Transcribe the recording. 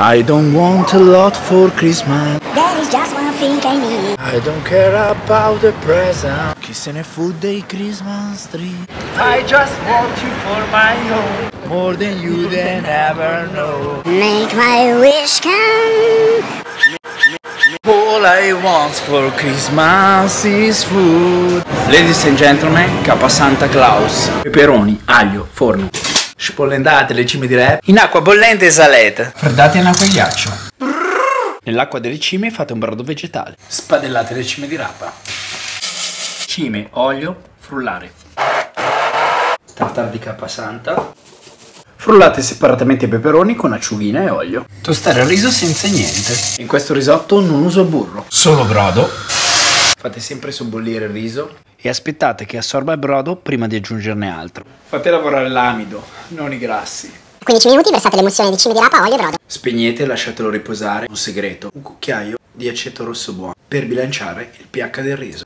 I don't want a lot for Christmas. There is just one thing I need. I don't care about the present. Chi se ne fu dei Christmas tree? I just want you for my own. More than you can ever know. Make my wish come. All I want for Christmas is food. Ladies and gentlemen, Capa Santa Claus. Peperoni, aglio, forno. Spollendate le cime di rap in acqua bollente e salata. Freddate in acqua e ghiaccio. Nell'acqua delle cime fate un brodo vegetale. Spadellate le cime di rapa. Cime, olio, frullare. Tartare di Capa Santa. Frullate separatamente i peperoni con acciughina e olio. Tostare il riso senza niente. In questo risotto non uso burro. Solo brodo. Fate sempre sobbollire il riso e aspettate che assorba il brodo prima di aggiungerne altro. Fate lavorare l'amido, non i grassi. 15 minuti versate l'emulsione di cime di rapa, olio e brodo. Spegnete e lasciatelo riposare. Un segreto, un cucchiaio di aceto rosso buono per bilanciare il pH del riso.